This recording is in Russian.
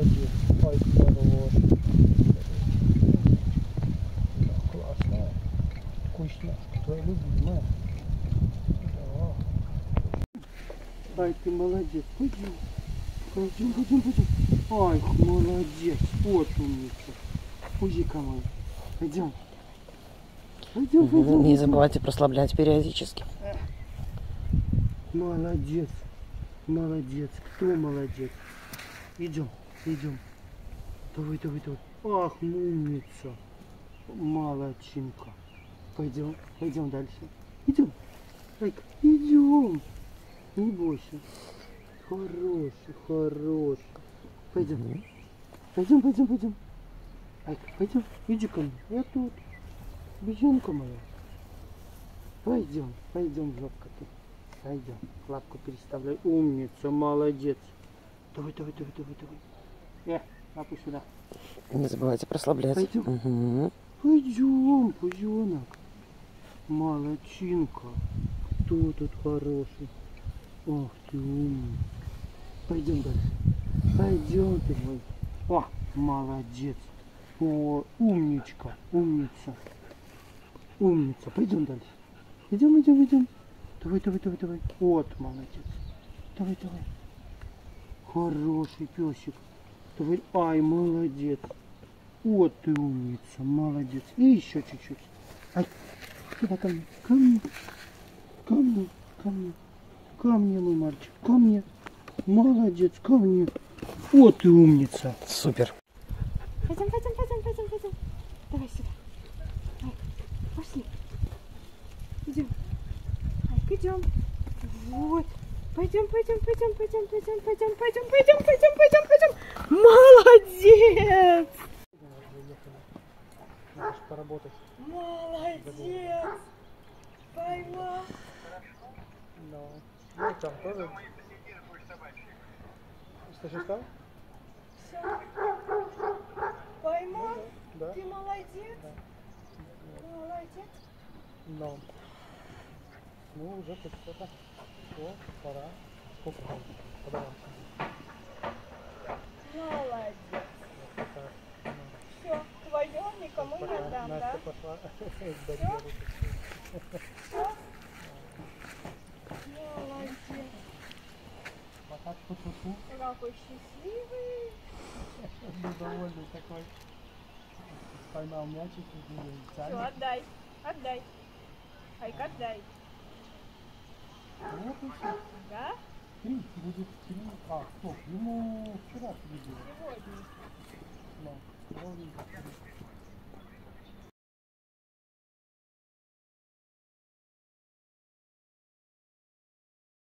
молодец. Ой, хороший. Да, классная. Вкусняшка. Твоя любимая. Да. Ай, ты молодец. Пойдем. Пойдем, пойдем, пойдем. Ай, молодец. Вот умница. Пузика мой. Пойдем. Пойдем, пойдем. Не забывайте прослаблять периодически. Молодец. Молодец. Кто молодец? Идем, идем. Давай, давай, давай. Ах, умница. Молодчинка. Пойдем, пойдем дальше. Идем. Айка, идем. Не бойся. Хороший, хороший. Пойдем. Пойдем, пойдем, пойдем. Айка, пойдем. Иди ко мне. Я тут. Беженка моя. Пойдем, пойдем, жопка ты. Пойдем. Лапку переставляй. Умница, молодец. Давай, давай, давай, давай, давай. Э, лапу сюда. Не забывайте прослаблять. Пойдем. Мгм. Пойдем, пузенок. Молодчинка. Кто тут хороший? Ох ты умный. Пойдем дальше. Пойдем ты мой. О, молодец. О, умничка, умница. Умница. Пойдем дальше. Идем, идем, идем. Давай, давай, давай, давай. Вот, молодец. Давай, давай. Хороший песик. Давай. Ай, молодец. Вот ты умница, молодец. И еще чуть-чуть. Ай, сюда ко мне, ко мне, ко мне, ко мне, ко мне, мой мальчик, ко мне. Молодец, ко мне. Вот ты умница. Супер. Пойдем, пойдем, пойдем, пойдем, пойдем. Давай сюда. Ай, пошли. Идем. Ай, идем. Вот. Пойдем, пойдем, пойдем, пойдем, пойдем, пойдем, пойдем, пойдем, пойдем, пойдем, пойдем. Молодец! Поработать. Молодец! Поймал. Ну, ну там тоже. Что же сказал? Все. Поймал. Да. Ты молодец. Молодец. Но. Ну, уже хоть что-то. О, пора. Сколько там? Подавай. Молодец. Пока. Все, твое никому не Пока отдам, да? Настя пошла к барьеру. Молодец. Пока фу-фу-фу. Какой счастливый. Недовольный такой. Поймал мячик и говорит, Все, отдай. Отдай. Айка, отдай. Вот и все. Да? Три будет три. А, стоп, ему вчера привезли. Сегодня. Ну, ровненько три.